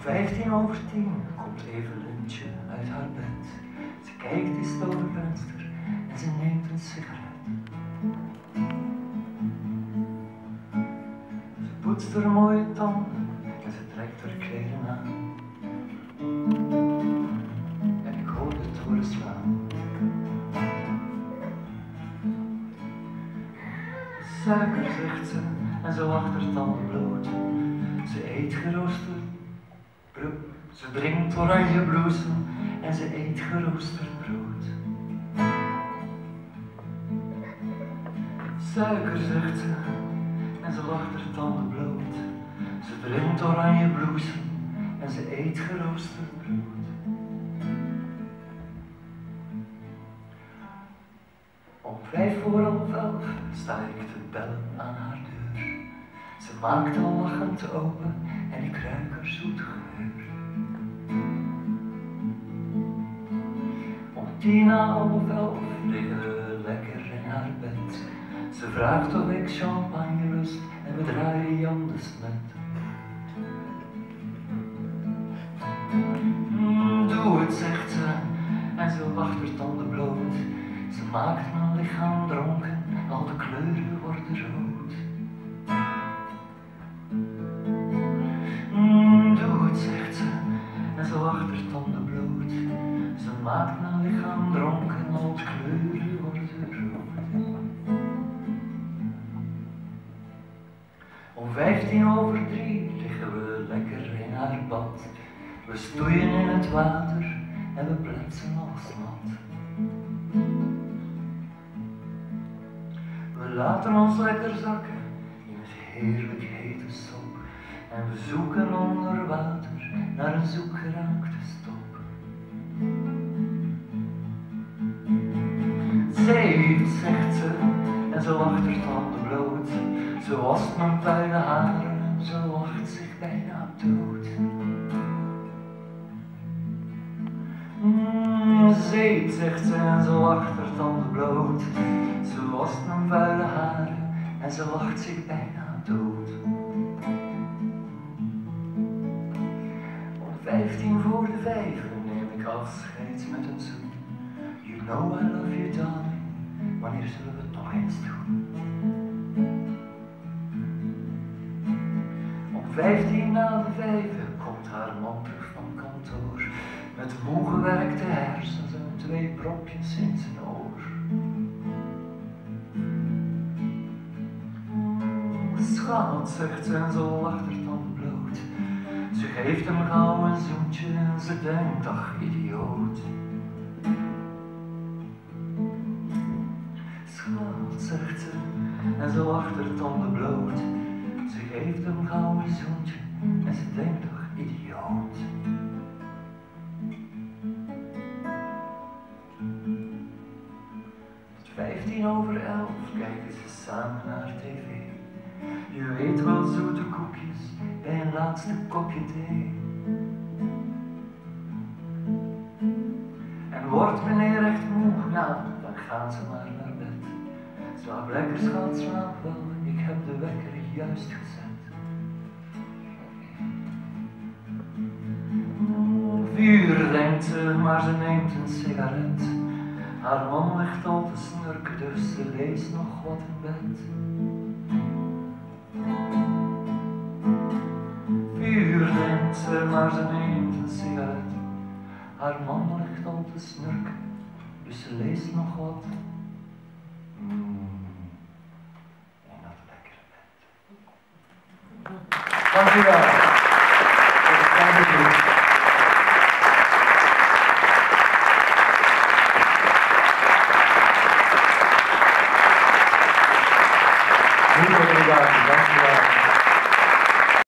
vijftien over tien komt Evelintje uit haar bed. Ze kijkt eens door het venster en ze neemt een sigaret. Ze poetst haar mooie tanden en ze trekt haar kleren aan. En ik hoor de toren slaan. Suiker, zegt ze, en ze lacht haar tanden bloot. Ze eet geroosterd. Ze drinkt oranje bloesem en ze eet geroosterd brood. Suiker, zegt ze, en ze lacht haar tanden bloot. Ze drinkt oranje bloesem en ze eet geroosterd brood. Om vijf voor half elf sta ik te bellen aan haar deur. Ze maakt al lachend open en ik ruik haar zoet geur. Om tien half elf liggen we lekker in haar bed. Ze vraagt of ik champagne lust en we draaien Jan de Smet. Mm, Doe het, zegt ze, en ze lacht haar tanden bloot. Ze maakt mijn lichaam dronken, al de kleuren worden rood. Maakt mijn lichaam dronken, al de kleuren worden rood. Om vijftien over drie liggen we lekker in haar bad. We stoeien in het water en we pletsen als nat. We laten ons lekker zakken in het heerlijk hete sop. En we zoeken onder water naar een zoekgeraakte stop. Zee, zegt ze, en ze lacht haar tanden bloot. Ze wast mijn puile haren en ze lacht zich bijna dood. Mm, zegt ze, en ze lacht haar tanden bloot. Ze wast mijn vuile haren en ze lacht zich bijna dood. Om vijftien voor de vijf neem ik afscheid met een zoen. You know I love you darling, wanneer zullen we het nog eens doen? Om vijftien na de vijf komt haar man terug van kantoor. Met moe gewerkte hersens en twee propjes in zijn oor. Schat, zegt ze en ze lacht dan bloot. Ze geeft hem gauw een zoentje en ze denkt, ach idioot. En ze lacht er tanden bloot. Ze geeft hem gauw een zoentje en ze denkt, ach idioot. Tot vijftien over elf kijken ze samen naar tv. Je weet wel zoete koekjes bij een laatste kopje thee. En wordt meneer echt moe, nou, dan gaan ze maar naar bed. Slaap lekker, schat, slaap wel, ik heb de wekker juist gezet. Vuur, denkt ze, maar ze neemt een sigaret. Haar man ligt al te snurken, dus ze leest nog wat in bed. Vuur, denkt ze, maar ze neemt een sigaret. Haar man ligt al te snurken, dus ze leest nog wat. Mm, in